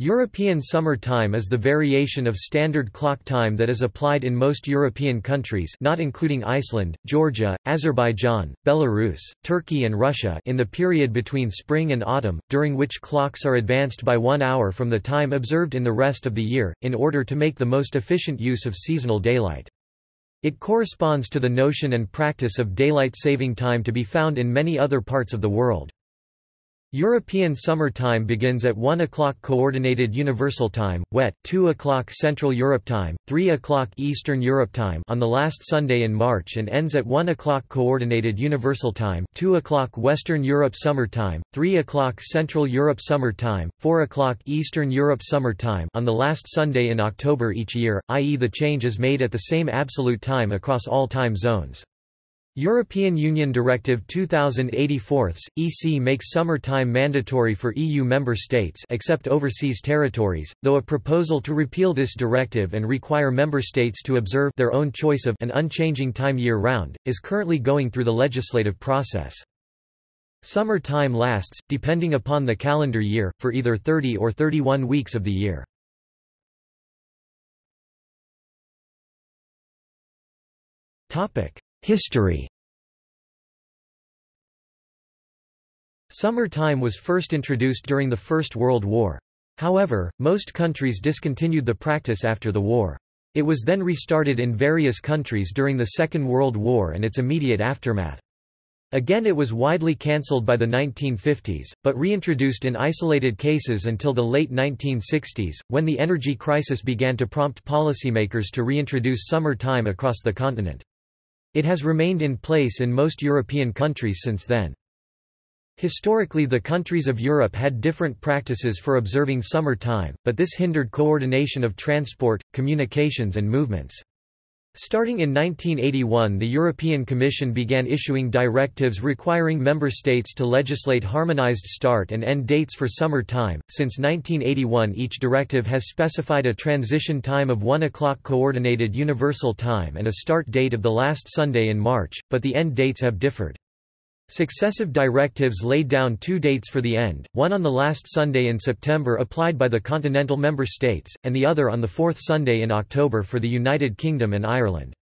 European Summer Time is the variation of standard clock time that is applied in most European countries not including Iceland, Georgia, Azerbaijan, Belarus, Turkey and Russia in the period between spring and autumn, during which clocks are advanced by one hour from the time observed in the rest of the year, in order to make the most efficient use of seasonal daylight. It corresponds to the notion and practice of daylight saving time to be found in many other parts of the world. European Summer Time begins at 1 o'clock Coordinated Universal Time, WET, 2 o'clock Central Europe Time, 3 o'clock Eastern Europe Time on the last Sunday in March and ends at 1 o'clock Coordinated Universal Time, 2 o'clock Western Europe Summer Time, 3 o'clock Central Europe Summer Time, 4 o'clock Eastern Europe Summer Time on the last Sunday in October each year, i.e. the change is made at the same absolute time across all time zones. European Union Directive 2084 EC makes summer time mandatory for EU member states except overseas territories, though a proposal to repeal this directive and require member states to observe their own choice of an unchanging time year-round, is currently going through the legislative process. Summer time lasts, depending upon the calendar year, for either 30 or 31 weeks of the year. History Summer time was first introduced during the First World War. However, most countries discontinued the practice after the war. It was then restarted in various countries during the Second World War and its immediate aftermath. Again it was widely cancelled by the 1950s, but reintroduced in isolated cases until the late 1960s, when the energy crisis began to prompt policymakers to reintroduce summer time across the continent. It has remained in place in most European countries since then. Historically the countries of Europe had different practices for observing summer time, but this hindered coordination of transport, communications and movements. Starting in 1981 the European Commission began issuing directives requiring member states to legislate harmonized start and end dates for summer time. Since 1981 each directive has specified a transition time of 1 o'clock coordinated universal time and a start date of the last Sunday in March, but the end dates have differed. Successive directives laid down two dates for the end, one on the last Sunday in September applied by the continental member states, and the other on the fourth Sunday in October for the United Kingdom and Ireland.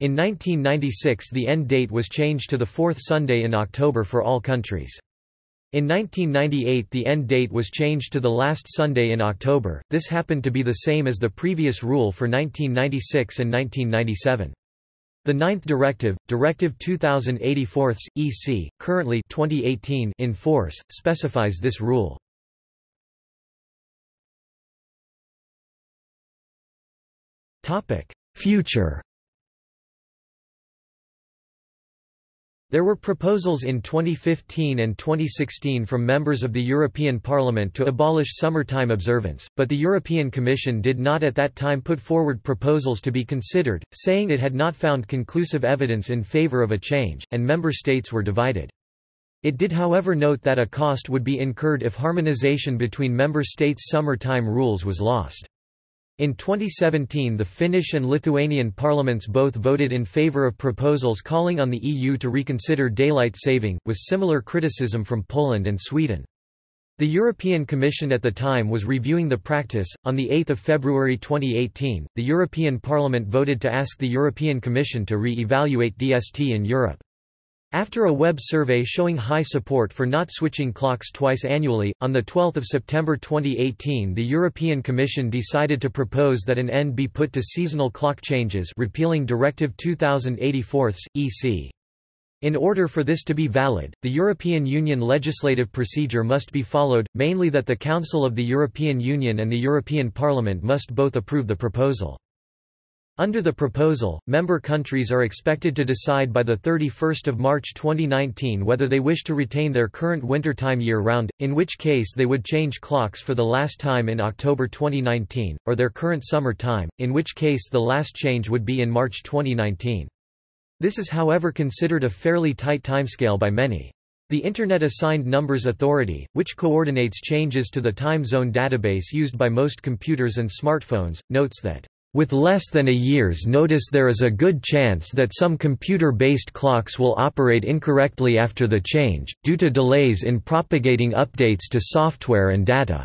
In 1996 the end date was changed to the fourth Sunday in October for all countries. In 1998 the end date was changed to the last Sunday in October, this happened to be the same as the previous rule for 1996 and 1997. The ninth directive, Directive 2084 EC, currently 2018 in force, specifies this rule. Future There were proposals in 2015 and 2016 from members of the European Parliament to abolish summertime observance, but the European Commission did not at that time put forward proposals to be considered, saying it had not found conclusive evidence in favour of a change, and member states were divided. It did however note that a cost would be incurred if harmonisation between member states' summer-time rules was lost. In 2017 the Finnish and Lithuanian parliaments both voted in favour of proposals calling on the EU to reconsider daylight saving, with similar criticism from Poland and Sweden. The European Commission at the time was reviewing the practice. On 8 February 2018, the European Parliament voted to ask the European Commission to re-evaluate DST in Europe. After a web survey showing high support for not switching clocks twice annually, on 12 September 2018 the European Commission decided to propose that an end be put to seasonal clock changes repealing Directive 2084 EC. In order for this to be valid, the European Union legislative procedure must be followed, mainly that the Council of the European Union and the European Parliament must both approve the proposal. Under the proposal, member countries are expected to decide by 31 March 2019 whether they wish to retain their current wintertime year-round, in which case they would change clocks for the last time in October 2019, or their current summer time, in which case the last change would be in March 2019. This is however considered a fairly tight timescale by many. The Internet Assigned Numbers Authority, which coordinates changes to the time zone database used by most computers and smartphones, notes that with less than a year's notice there is a good chance that some computer-based clocks will operate incorrectly after the change, due to delays in propagating updates to software and data.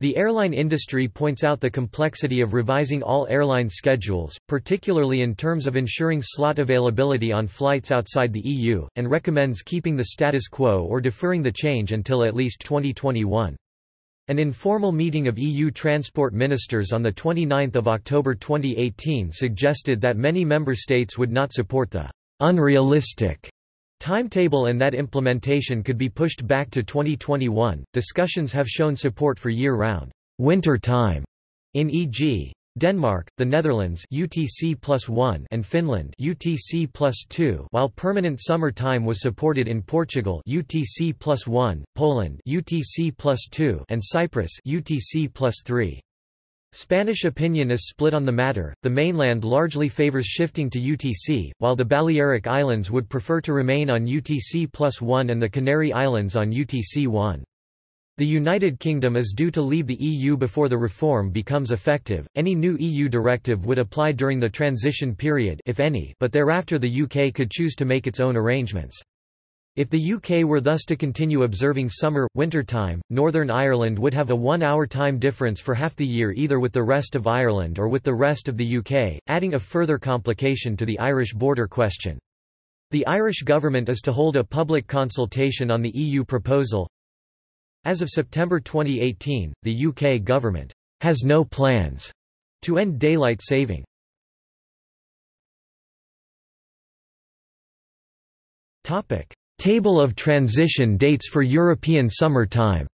The airline industry points out the complexity of revising all airline schedules, particularly in terms of ensuring slot availability on flights outside the EU, and recommends keeping the status quo or deferring the change until at least 2021. An informal meeting of EU transport ministers on 29 October 2018 suggested that many member states would not support the unrealistic timetable and that implementation could be pushed back to 2021. Discussions have shown support for year-round winter time in e.g. Denmark, the Netherlands UTC plus 1 and Finland UTC plus 2 while permanent summer time was supported in Portugal UTC plus 1, Poland UTC plus 2 and Cyprus UTC plus 3. Spanish opinion is split on the matter, the mainland largely favors shifting to UTC, while the Balearic Islands would prefer to remain on UTC plus 1 and the Canary Islands on UTC 1. The United Kingdom is due to leave the EU before the reform becomes effective. Any new EU directive would apply during the transition period if any, but thereafter the UK could choose to make its own arrangements. If the UK were thus to continue observing summer, winter time, Northern Ireland would have a one-hour time difference for half the year either with the rest of Ireland or with the rest of the UK, adding a further complication to the Irish border question. The Irish government is to hold a public consultation on the EU proposal. As of September 2018, the UK government has no plans to end daylight saving. Topic: Table of transition dates for European Summer Time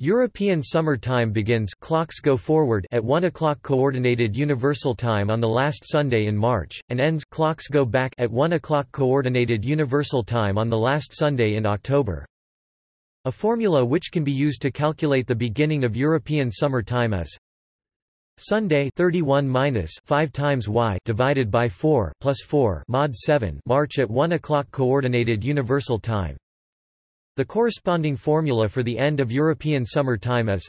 European Summer Time begins clocks go forward at 1 o'clock Coordinated Universal Time on the last Sunday in March, and ends clocks go back at 1 o'clock Coordinated Universal Time on the last Sunday in October. A formula which can be used to calculate the beginning of European Summer Time is Sunday 31 minus 5 times y divided by 4 plus 4 mod 7 March at 1 o'clock coordinated universal time. The corresponding formula for the end of European summer time is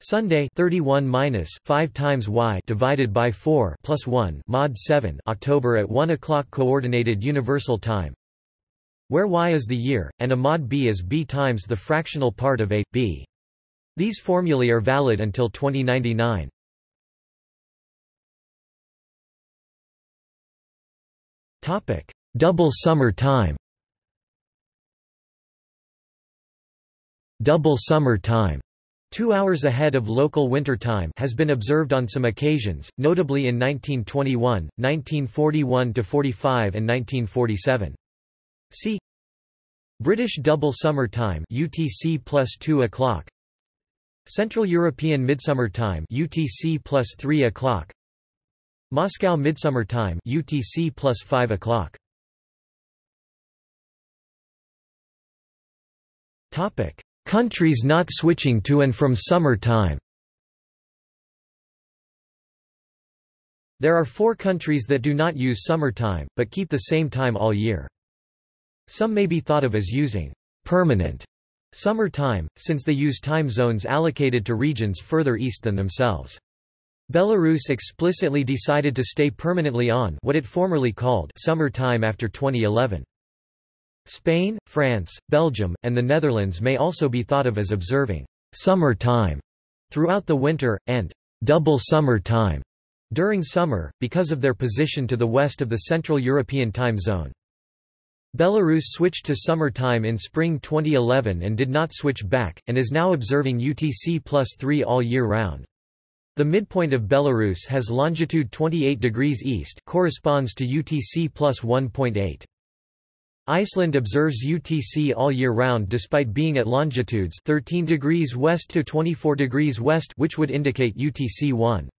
Sunday 31 minus 5 times y divided by 4 plus 1 mod 7 October at 1 o'clock coordinated universal time where y is the year and a mod b is b times the fractional part of a b. These formulae are valid until 2099 Topic: Double summer time. Double summer time, 2 hours ahead of local winter time, has been observed on some occasions, notably in 1921, 1941 to 45 and 1947. See British double summer time UTC plus 2 o'clock. Central European Midsummer Time UTC plus 3 o'clock. Moscow Midsummer Time UTC plus 5 o'clock. Topic: Countries not switching to and from summer time. There are four countries that do not use summer time, but keep the same time all year. Some may be thought of as using permanent summer time, since they use time zones allocated to regions further east than themselves. Belarus explicitly decided to stay permanently on what it formerly called summer time after 2011. Spain, France, Belgium, and the Netherlands may also be thought of as observing summer time throughout the winter, and double summer time during summer, because of their position to the west of the Central European time zone. Belarus switched to summer time in spring 2011 and did not switch back, and is now observing UTC plus 3 all year round. The midpoint of Belarus has longitude 28 degrees east corresponds to UTC plus 1.8. Iceland observes UTC all year round despite being at longitudes 13 degrees west to 24 degrees west which would indicate UTC 1.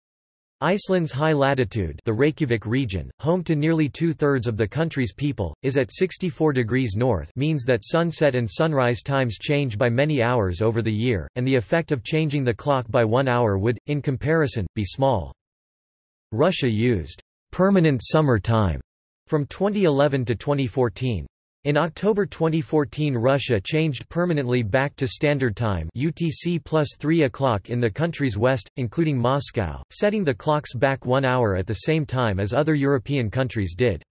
Iceland's high latitude the Reykjavik region, home to nearly two-thirds of the country's people, is at 64 degrees north means that sunset and sunrise times change by many hours over the year, and the effect of changing the clock by one hour would, in comparison, be small. Russia used permanent summer time from 2011 to 2014. In October 2014 Russia changed permanently back to Standard Time UTC plus 3 o'clock in the country's west, including Moscow, setting the clocks back one hour at the same time as other European countries did.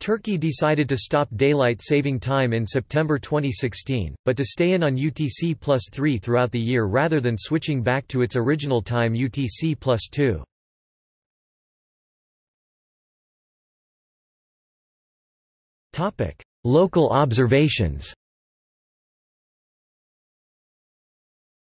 Turkey decided to stop daylight saving time in September 2016, but to stay in on UTC plus 3 throughout the year rather than switching back to its original time UTC plus 2. Local observations.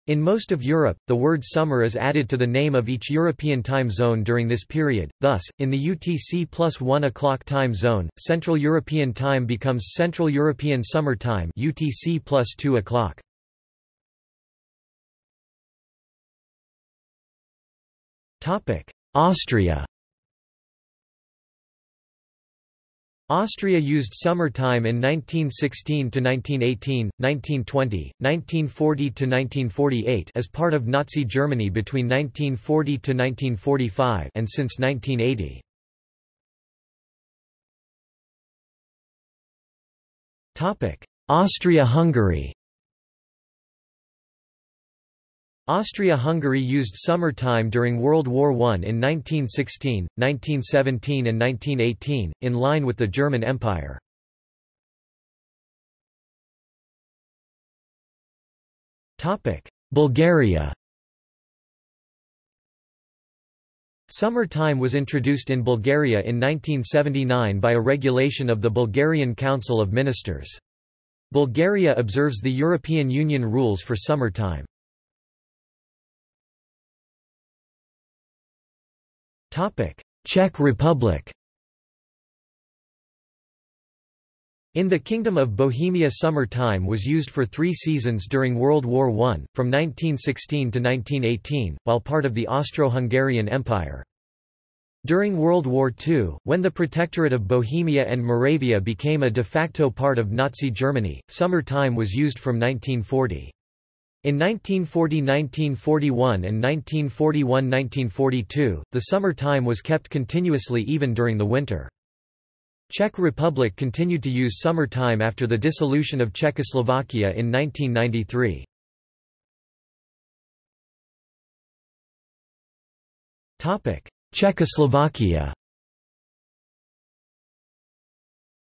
In most of Europe, the word summer is added to the name of each European time zone during this period, thus, in the UTC plus 1 o'clock time zone, Central European Time becomes Central European Summer Time UTC plus 2 o'clock. Austria Austria used summer time in 1916 to 1918, 1920, 1940 to 1948 as part of Nazi Germany between 1940 to 1945 and since 1980. Topic: Austria-Hungary Austria-Hungary used summer time during World War I in 1916, 1917 and 1918, in line with the German Empire. Bulgaria Summer time was introduced in Bulgaria in 1979 by a regulation of the Bulgarian Council of Ministers. Bulgaria observes the European Union rules for summer time. Czech Republic In the Kingdom of Bohemia summer time was used for three seasons during World War I, from 1916 to 1918, while part of the Austro-Hungarian Empire. During World War II, when the Protectorate of Bohemia and Moravia became a de facto part of Nazi Germany, summer time was used from 1940. In 1940–1941 and 1941–1942, the summer time was kept continuously even during the winter. Czech Republic continued to use summer time after the dissolution of Czechoslovakia in 1993. Czechoslovakia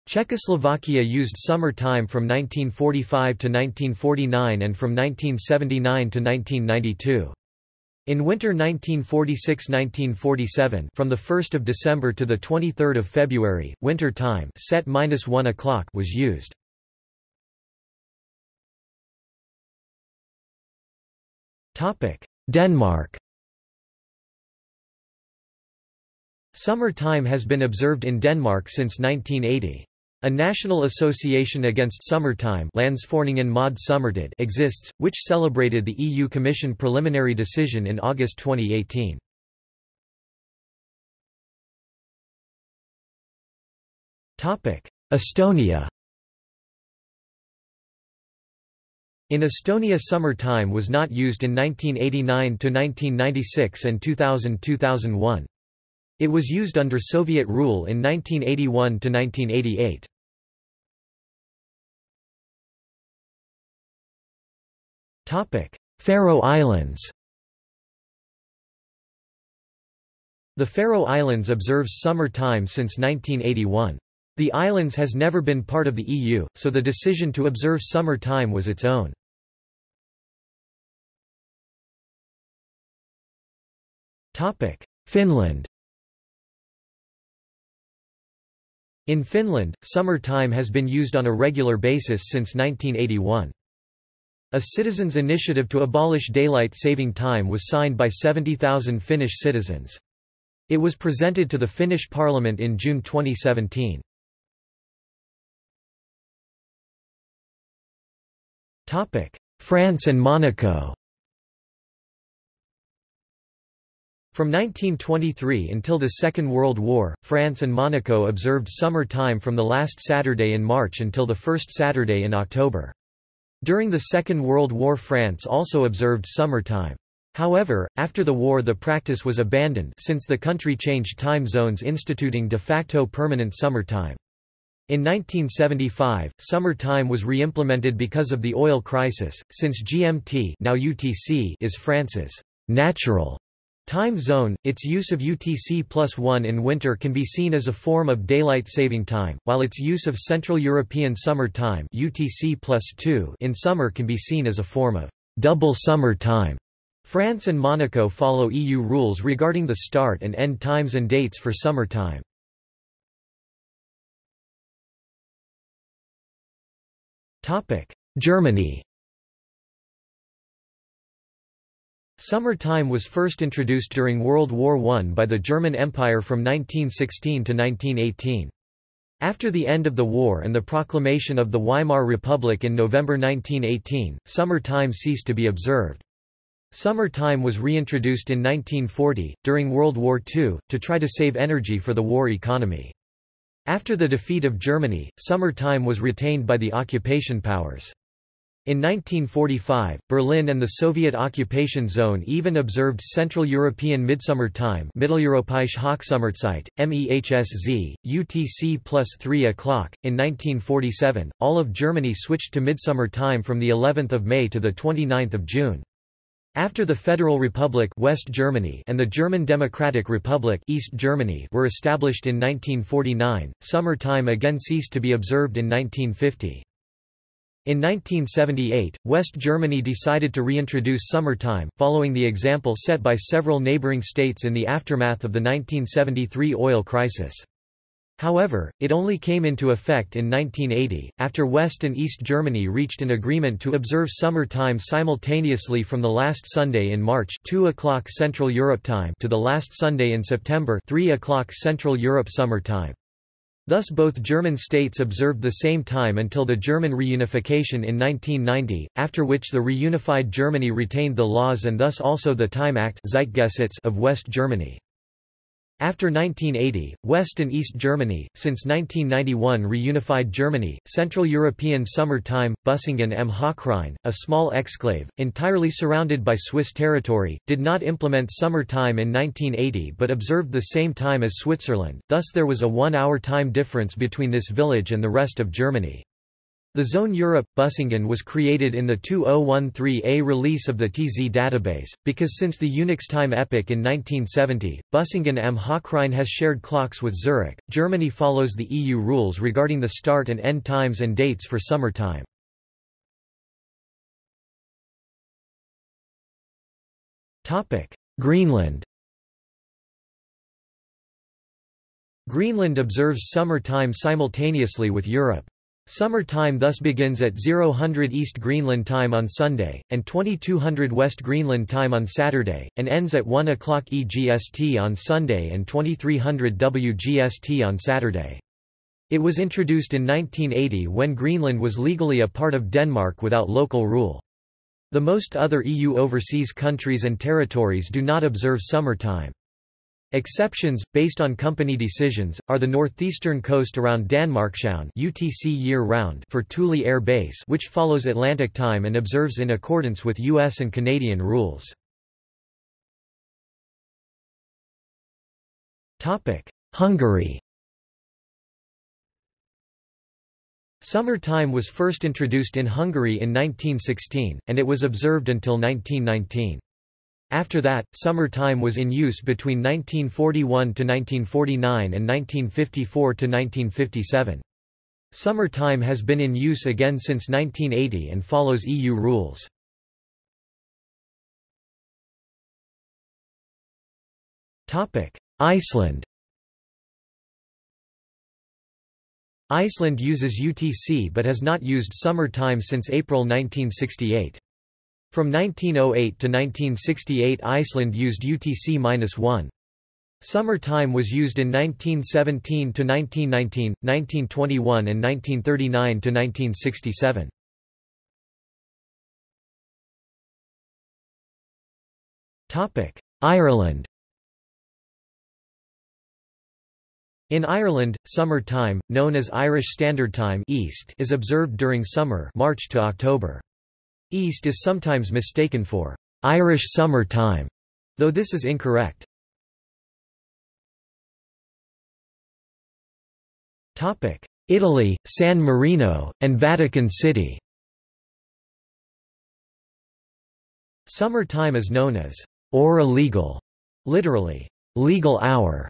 Czechoslovakia used summer time from 1945 to 1949 and from 1979 to 1992. In winter 1946–1947 from the 1st of December to the 23rd of February, winter time set minus 1 o'clock was used. Topic: Denmark. Summer time has been observed in Denmark since 1980. A national association against summertime mod exists, which celebrated the EU Commission preliminary decision in August 2018. Estonia In Estonia summer time was not used in 1989–1996 and 2000–2001. It was used under Soviet rule in 1981–1988. Faroe Islands The Faroe Islands observes summer time since 1981. The islands has never been part of the EU, so the decision to observe summer time was its own. Finland In Finland, summer time has been used on a regular basis since 1981. A citizens' initiative to abolish daylight saving time was signed by 70,000 Finnish citizens. It was presented to the Finnish parliament in June 2017. France and Monaco From 1923 until the Second World War, France and Monaco observed summer time from the last Saturday in March until the first Saturday in October. During the Second World War France also observed summer time. However, after the war the practice was abandoned since the country changed time zones instituting de facto permanent summer time. In 1975, summer time was re-implemented because of the oil crisis, since GMT now UTC is France's natural Time zone – Its use of UTC plus 1 in winter can be seen as a form of daylight saving time, while its use of Central European Summer Time UTC plus 2 in summer can be seen as a form of double summer time. France and Monaco follow EU rules regarding the start and end times and dates for summer time. Germany Summer time was first introduced during World War I by the German Empire from 1916 to 1918. After the end of the war and the proclamation of the Weimar Republic in November 1918, summer time ceased to be observed. Summer time was reintroduced in 1940, during World War II, to try to save energy for the war economy. After the defeat of Germany, summer time was retained by the occupation powers. In 1945, Berlin and the Soviet occupation zone even observed Central European Midsummer Time Mitteleuropäische Hochsommerzeit, MEHSZ, UTC plus 3 o'clock. In 1947, all of Germany switched to Midsummer Time from the 11th of May to the 29th of June. After the Federal Republic West Germany and the German Democratic Republic East Germany were established in 1949, summer time again ceased to be observed in 1950. In 1978, West Germany decided to reintroduce summertime, following the example set by several neighboring states in the aftermath of the 1973 oil crisis. However, it only came into effect in 1980, after West and East Germany reached an agreement to observe summer time simultaneously from the last Sunday in March 2 o'clock Central Europe time to the last Sunday in September 3 o'clock Central Europe summer time. Thus both German states observed the same time until the German reunification in 1990, after which the reunified Germany retained the laws and thus also the Time Act of West Germany. After 1980, West and East Germany, since 1991 reunified Germany, Central European Summer Time, Büsingen am Hochrhein, a small exclave, entirely surrounded by Swiss territory, did not implement summer time in 1980 but observed the same time as Switzerland, thus there was a one-hour time difference between this village and the rest of Germany. The Zone Europe Busingen was created in the 2013A release of the TZ database, because since the Unix time epoch in 1970, Busingen am Hochrhein has shared clocks with Zurich. Germany follows the EU rules regarding the start and end times and dates for summer time. Greenland Greenland observes summer time simultaneously with Europe. Summer time thus begins at 0000 East Greenland time on Sunday, and 2200 West Greenland time on Saturday, and ends at 1 o'clock EGST on Sunday and 2300 WGST on Saturday. It was introduced in 1980 when Greenland was legally a part of Denmark without local rule. The most other EU overseas countries and territories do not observe summer time. Exceptions, based on company decisions, are the northeastern coast around Danmarkshavn UTC year-round for Thule Air Base which follows Atlantic time and observes in accordance with US and Canadian rules. Hungary Summer time was first introduced in Hungary in 1916, and it was observed until 1919. After that, summer time was in use between 1941 to 1949 and 1954 to 1957. Summer time has been in use again since 1980 and follows EU rules. Iceland Iceland uses UTC but has not used summer time since April 1968. From 1908 to 1968 Iceland used UTC-1. Summer time was used in 1917 to 1919, 1921 and 1939 to 1967. Topic: Ireland. In Ireland, summer time, known as Irish Standard Time (East), is observed during summer, March to October. East is sometimes mistaken for Irish summer time, though this is incorrect. Italy, San Marino, and Vatican City. Summer time is known as ora legal, literally, legal hour,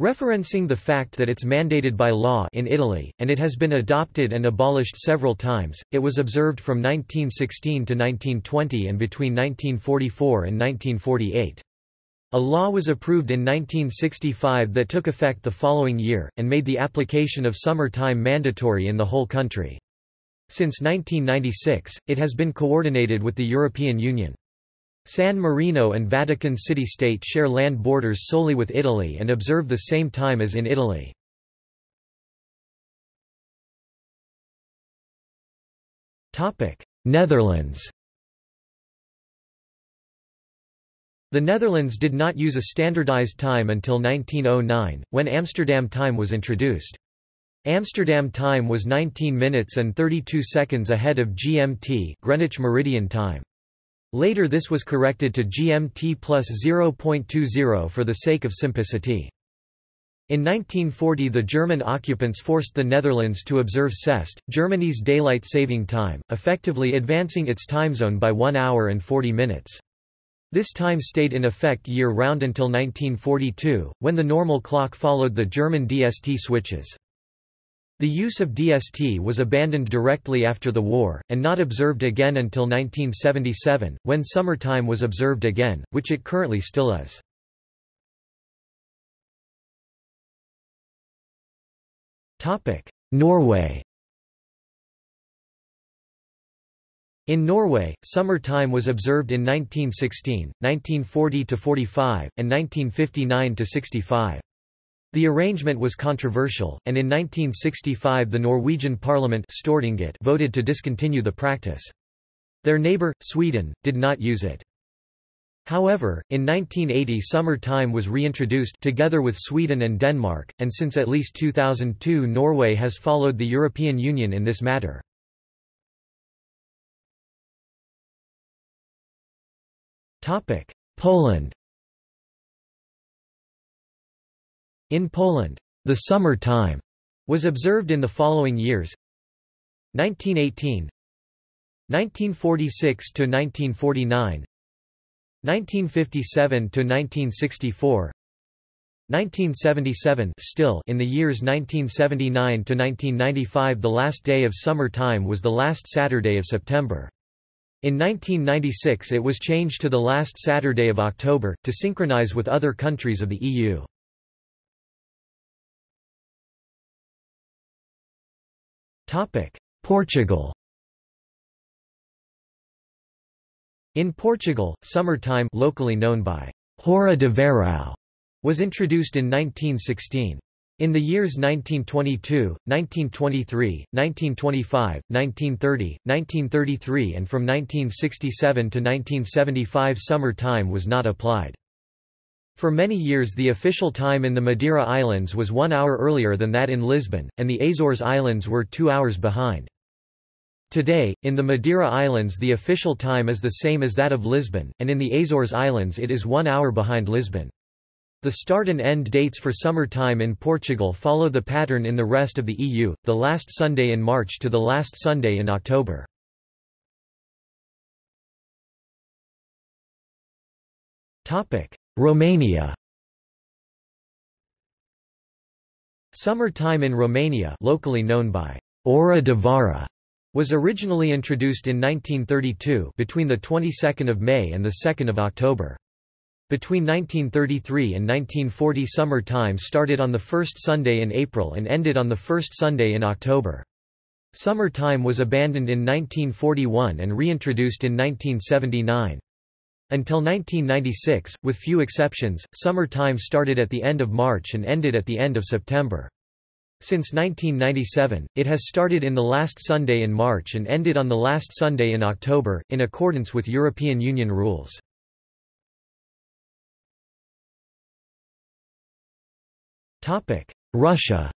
referencing the fact that it's mandated by law in Italy, and it has been adopted and abolished several times. It was observed from 1916 to 1920 and between 1944 and 1948. A law was approved in 1965 that took effect the following year, and made the application of summer time mandatory in the whole country. Since 1996, it has been coordinated with the European Union. San Marino and Vatican City State share land borders solely with Italy and observe the same time as in Italy. Netherlands The Netherlands did not use a standardized time until 1909, when Amsterdam time was introduced. Amsterdam time was 19 minutes and 32 seconds ahead of GMT Greenwich Meridian time. Later this was corrected to GMT plus 0.20 for the sake of simplicity. In 1940 the German occupants forced the Netherlands to observe CEST, Germany's daylight saving time, effectively advancing its time zone by 1 hour and 40 minutes. This time stayed in effect year-round until 1942, when the normal clock followed the German DST switches. The use of DST was abandoned directly after the war, and not observed again until 1977, when summer time was observed again, which it currently still is. Norway In Norway, summer time was observed in 1916, 1940–45, and 1959–65. The arrangement was controversial, and in 1965 the Norwegian parliament Stortinget voted to discontinue the practice. Their neighbour, Sweden, did not use it. However, in 1980 summer time was reintroduced together with Sweden and Denmark, and since at least 2002 Norway has followed the European Union in this matter. Poland In Poland, the summer time was observed in the following years 1918 1946 to 1949 1957 to 1964 1977 still in the years 1979 to 1995 the last day of summer time was the last Saturday of September in 1996 it was changed to the last Saturday of October, to synchronize with other countries of the EU. Portugal In Portugal, summer time locally known by Hora de Verão was introduced in 1916. In the years 1922, 1923, 1925, 1930, 1933 and from 1967 to 1975 summer time was not applied. For many years the official time in the Madeira Islands was one hour earlier than that in Lisbon, and the Azores Islands were two hours behind. Today, in the Madeira Islands the official time is the same as that of Lisbon, and in the Azores Islands it is one hour behind Lisbon. The start and end dates for summer time in Portugal follow the pattern in the rest of the EU, the last Sunday in March to the last Sunday in October. Romania Summer time in Romania locally known by Ora de Vara was originally introduced in 1932 between the 22nd of May and the 2nd of October. Between 1933 and 1940 summer time started on the first Sunday in April and ended on the first Sunday in October. Summer time was abandoned in 1941 and reintroduced in 1979. Until 1996, with few exceptions, summer time started at the end of March and ended at the end of September. Since 1997, it has started in the last Sunday in March and ended on the last Sunday in October, in accordance with European Union rules. Russia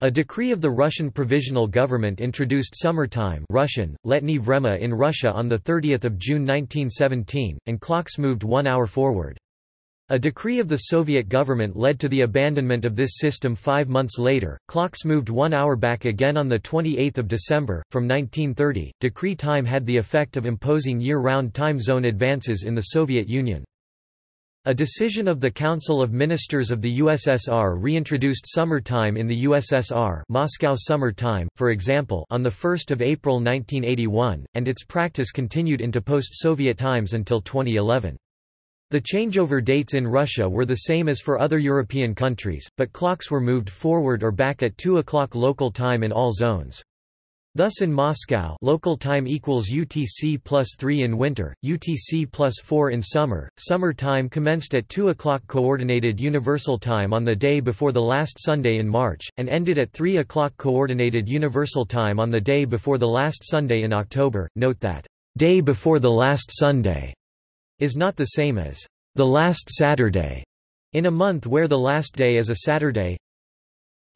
A decree of the Russian Provisional Government introduced summertime Russian, Letny Vremya in Russia on 30 June 1917, and clocks moved one hour forward. A decree of the Soviet government led to the abandonment of this system five months later. Clocks moved one hour back again on 28 December. From 1930, decree time had the effect of imposing year round time zone advances in the Soviet Union. A decision of the Council of Ministers of the USSR reintroduced summer time in the USSR Moscow Summer Time, for example on 1 April 1981, and its practice continued into post-Soviet times until 2011. The changeover dates in Russia were the same as for other European countries, but clocks were moved forward or back at 2 o'clock local time in all zones. Thus in Moscow local time equals UTC plus 3 in winter, UTC plus 4 in summer. Summer time commenced at 2 o'clock Coordinated Universal Time on the day before the last Sunday in March, and ended at 3 o'clock Coordinated Universal Time on the day before the last Sunday in October. Note that, day before the last Sunday is not the same as the last Saturday in a month where the last day is a Saturday.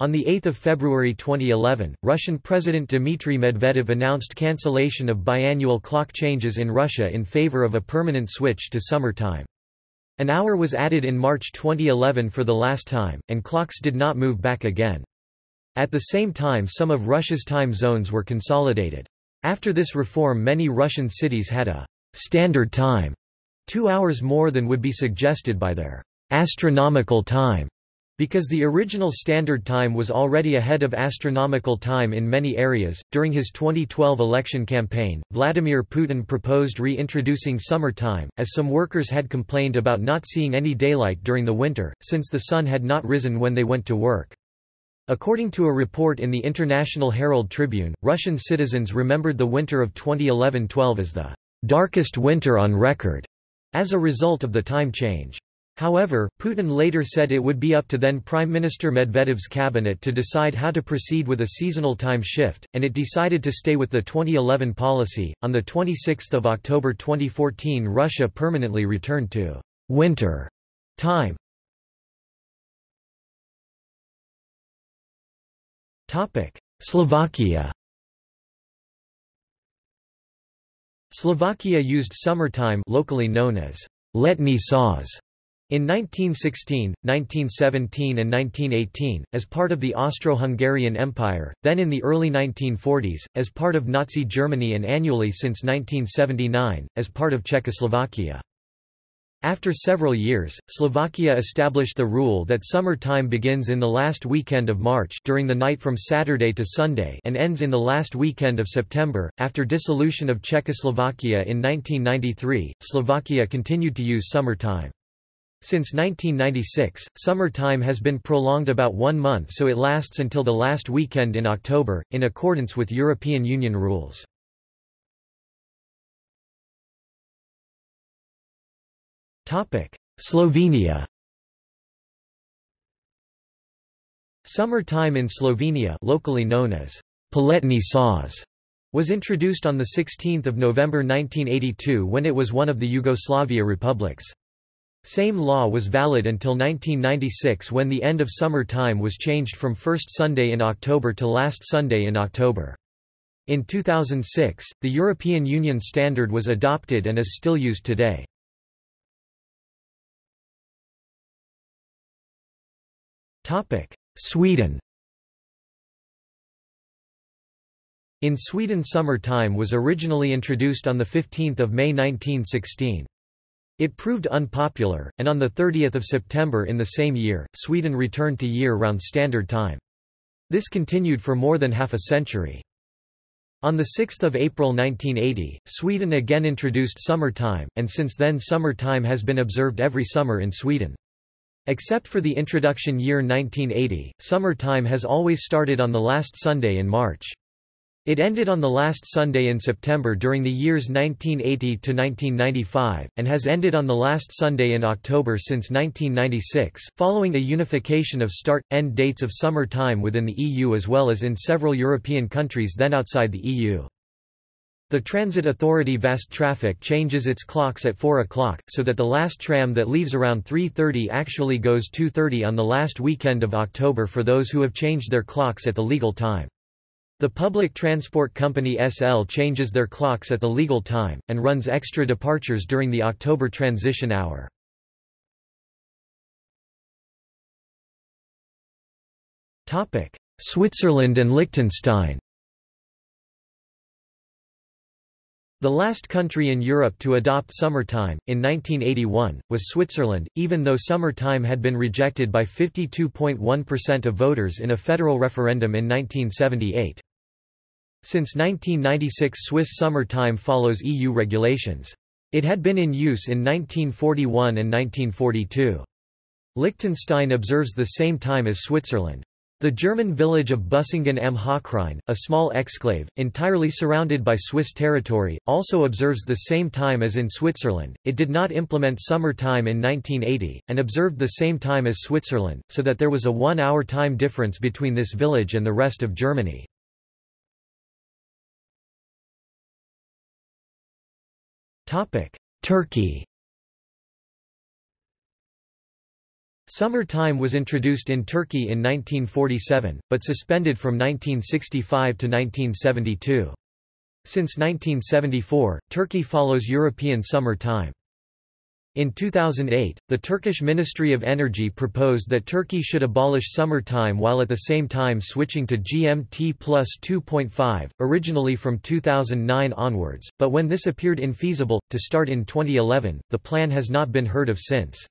On 8 February 2011, Russian President Dmitry Medvedev announced cancellation of biannual clock changes in Russia in favor of a permanent switch to summer time. An hour was added in March 2011 for the last time, and clocks did not move back again. At the same time some of Russia's time zones were consolidated. After this reform many Russian cities had a «standard time» two hours more than would be suggested by their astronomical time, because the original standard time was already ahead of astronomical time in many areas. During his 2012 election campaign, Vladimir Putin proposed reintroducing summer time, as some workers had complained about not seeing any daylight during the winter, since the sun had not risen when they went to work. According to a report in the International Herald Tribune, Russian citizens remembered the winter of 2011-12 as the darkest winter on record as a result of the time change. However, Putin later said it would be up to then Prime Minister Medvedev's cabinet to decide how to proceed with a seasonal time shift, and it decided to stay with the 2011 policy. On the 26th of October 2014, Russia permanently returned to winter time. Topic: Slovakia Slovakia used summertime locally known as letní čas in 1916, 1917 and 1918, as part of the Austro-Hungarian Empire, then in the early 1940s, as part of Nazi Germany and annually since 1979, as part of Czechoslovakia. After several years, Slovakia established the rule that summer time begins in the last weekend of March during the night from Saturday to Sunday and ends in the last weekend of September. After dissolution of Czechoslovakia in 1993, Slovakia continued to use summer time. Since 1996, summer time has been prolonged about one month so it lasts until the last weekend in October, in accordance with European Union rules. Slovenia Summer time in Slovenia locally known as Poletni čas was introduced on 16 November 1982 when it was one of the Yugoslavia republics. Same law was valid until 1996 when the end of summer time was changed from first Sunday in October to last Sunday in October. In 2006, the European Union standard was adopted and is still used today. Sweden In Sweden summer time was originally introduced on 15 May 1916. It proved unpopular, and on 30 September in the same year, Sweden returned to year-round standard time. This continued for more than half a century. On 6 April 1980, Sweden again introduced summer time, and since then summer time has been observed every summer in Sweden. Except for the introduction year 1980, summer time has always started on the last Sunday in March. It ended on the last Sunday in September during the years 1980 to 1995, and has ended on the last Sunday in October since 1996, following a unification of start-end dates of summer time within the EU as well as in several European countries then outside the EU. The Transit Authority Västtrafik changes its clocks at 4 o'clock, so that the last tram that leaves around 3.30 actually goes 2.30 on the last weekend of October for those who have changed their clocks at the legal time. The public transport company SL changes their clocks at the legal time, and runs extra departures during the October transition hour. Switzerland and Liechtenstein The last country in Europe to adopt summertime, in 1981, was Switzerland, even though summertime had been rejected by 52.1% of voters in a federal referendum in 1978. Since 1996 Swiss summer time follows EU regulations. It had been in use in 1941 and 1942. Liechtenstein observes the same time as Switzerland. The German village of Büsingen am Hochrhein, a small exclave, entirely surrounded by Swiss territory, also observes the same time as in Switzerland. It did not implement summer time in 1980, and observed the same time as Switzerland, so that there was a one-hour time difference between this village and the rest of Germany. Turkey Summer time was introduced in Turkey in 1947, but suspended from 1965 to 1972. Since 1974, Turkey follows European summer time. In 2008, the Turkish Ministry of Energy proposed that Turkey should abolish summer time while at the same time switching to GMT plus 2.5, originally from 2009 onwards, but when this appeared infeasible, to start in 2011, the plan has not been heard of since.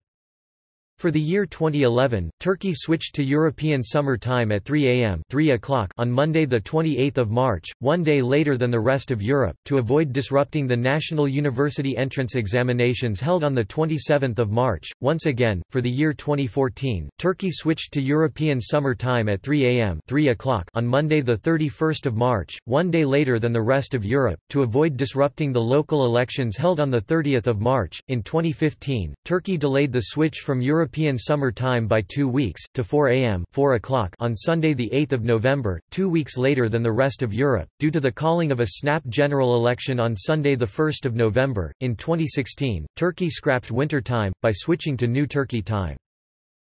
For the year 2011, Turkey switched to European Summer Time at 3 am 3 o'clock on Monday 28 March, one day later than the rest of Europe, to avoid disrupting the national university entrance examinations held on 27 March. Once again, for the year 2014, Turkey switched to European Summer Time at 3 am 3 o'clock on Monday 31 March, one day later than the rest of Europe, to avoid disrupting the local elections held on 30 March. In 2015, Turkey delayed the switch from European European Summer Time by two weeks, to 4 am 4 o'clock on Sunday 8 November, two weeks later than the rest of Europe, due to the calling of a snap general election on Sunday 1 November. In 2016, Turkey scrapped winter time, by switching to New Turkey time.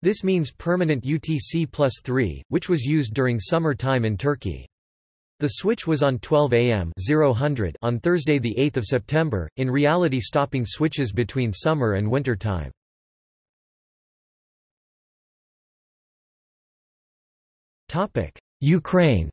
This means permanent UTC plus 3, which was used during summer time in Turkey. The switch was on 12 am on Thursday 8 September, in reality stopping switches between summer and winter time. Ukraine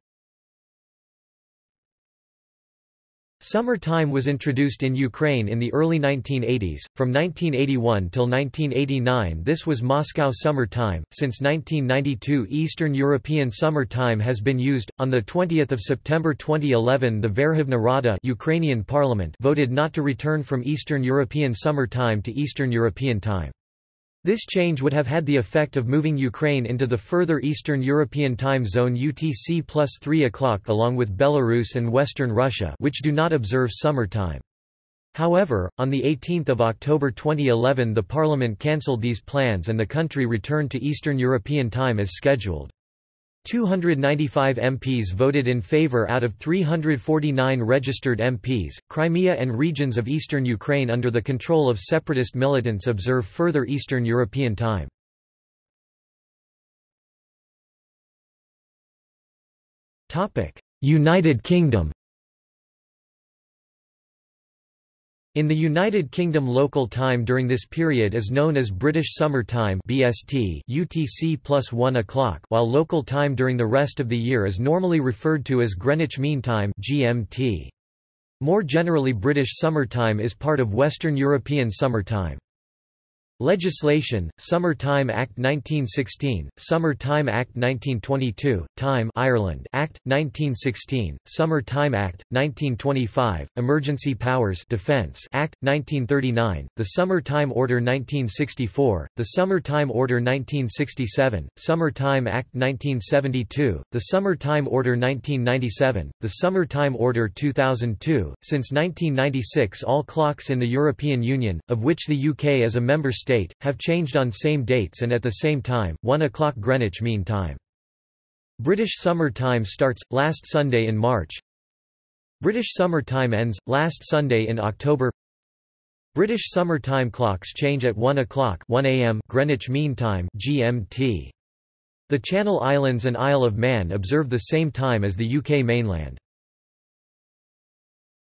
Summer time was introduced in Ukraine in the early 1980s. From 1981 till 1989, this was Moscow Summer Time. Since 1992, Eastern European Summer Time has been used. On the 20th of September 2011, the Verkhovna Rada Ukrainian Parliament voted not to return from Eastern European Summer Time to Eastern European Time. This change would have had the effect of moving Ukraine into the further Eastern European time zone UTC plus 3 o'clock along with Belarus and Western Russia which do not observe summer time. However, on 18 October 2011 the parliament cancelled these plans and the country returned to Eastern European time as scheduled. 295 MPs voted in favor out of 349 registered MPs. Crimea and regions of eastern Ukraine under the control of separatist militants observe further Eastern European time. United Kingdom In the United Kingdom local time during this period is known as British Summer Time BST UTC plus 1 o'clock while local time during the rest of the year is normally referred to as Greenwich Mean Time GMT. More generally British Summer Time is part of Western European Summer Time. Legislation, Summer Time Act 1916, Summer Time Act 1922, Time Ireland Act, 1916, Summer Time Act, 1925, Emergency Powers Defense Act, 1939, the Summer Time Order 1964, the Summer Time Order 1967, Summer Time Act 1972, the Summer Time Order 1997, the Summer Time Order 2002. Since 1996 all clocks in the European Union, of which the UK is a member state, state, have changed on same dates and at the same time, 1 o'clock Greenwich Mean Time. British Summer Time starts, last Sunday in March. British Summer Time ends, last Sunday in October. British Summer Time clocks change at 1 o'clock 1 a.m. Greenwich Mean Time GMT. The Channel Islands and Isle of Man observe the same time as the UK mainland.